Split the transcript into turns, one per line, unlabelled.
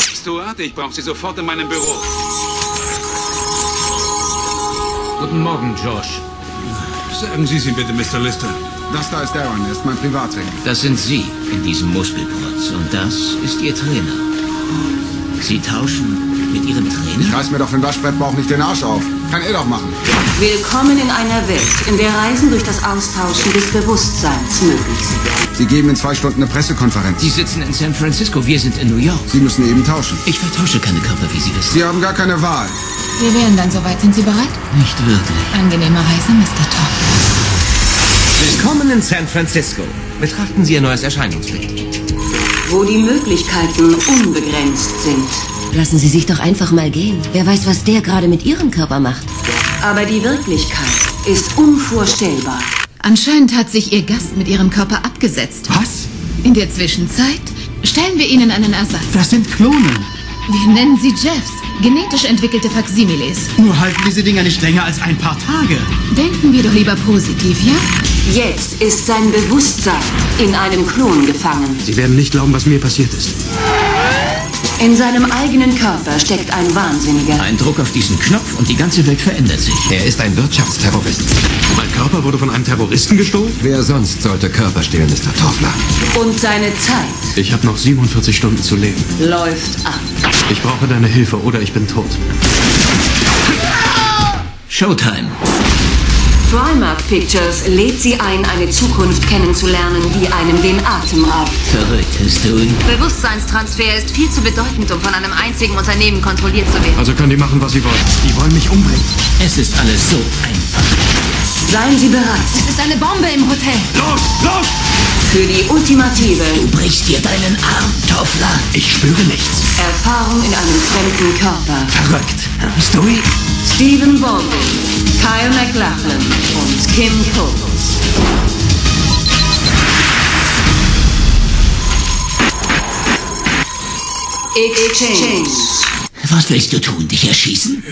Stuart, ich brauche Sie sofort in meinem Büro.
Guten Morgen, Josh.
Sagen Sie sie bitte, Mr. Lister.
Das da ist Darren, er ist mein Privattrainer.
Das sind Sie in diesem Muskelprotz. Und das ist Ihr Trainer. Sie tauschen mit Ihrem
Ich
Trainer?
reiß mir doch für den Waschbrettbauch nicht den Arsch auf. Kann er doch machen.
Willkommen in einer Welt, in der Reisen durch das Austauschen des Bewusstseins möglich sind.
Sie geben in zwei Stunden eine Pressekonferenz.
Sie sitzen in San Francisco, wir sind in New York.
Sie müssen eben tauschen.
Ich vertausche keine Körper, wie Sie wissen.
Sie haben gar keine Wahl.
Wir wären dann soweit. Sind Sie bereit?
Nicht wirklich.
Angenehme Reise, Mr. Todd.
Willkommen in San Francisco. Betrachten Sie Ihr neues Erscheinungsbild.
Wo die Möglichkeiten unbegrenzt sind.
Lassen Sie sich doch einfach mal gehen. Wer weiß, was der gerade mit Ihrem Körper macht.
Aber die Wirklichkeit ist unvorstellbar.
Anscheinend hat sich Ihr Gast mit Ihrem Körper abgesetzt.
Was?
In der Zwischenzeit stellen wir Ihnen einen Ersatz.
Das sind Klone.
Wir nennen sie Jeffs, genetisch entwickelte Faksimiles.
Nur halten diese Dinger nicht länger als ein paar Tage.
Denken wir doch lieber positiv, ja?
Jetzt ist sein Bewusstsein in einem Klon gefangen.
Sie werden nicht glauben, was mir passiert ist.
In seinem eigenen Körper steckt ein Wahnsinniger.
Ein Druck auf diesen Knopf und die ganze Welt verändert sich.
Er ist ein Wirtschaftsterrorist.
Mein Körper wurde von einem Terroristen gestohlen?
Wer sonst sollte Körper stehlen, Mr. Toffler?
Und seine Zeit
Ich habe noch 47 Stunden zu leben.
läuft ab.
Ich brauche deine Hilfe oder ich bin tot.
Showtime.
Primark Pictures lädt sie ein, eine Zukunft kennenzulernen, die einem den Atem raubt.
Verrückt, Stewie.
Bewusstseinstransfer ist viel zu bedeutend, um von einem einzigen Unternehmen kontrolliert zu werden.
Also können die machen, was sie wollen. Die wollen mich umbringen.
Es ist alles so einfach.
Seien Sie bereit
Es ist eine Bombe im Hotel.
Los, los!
Für die ultimative
Du brichst dir deinen Arm, Toffler.
Ich spüre nichts.
Erfahrung in einem fremden Körper.
Verrückt. Stewie?
Stephen Baldwin, Kyle MacLachlan und Kim Coates. Exchange.
Was willst du tun? Dich erschießen?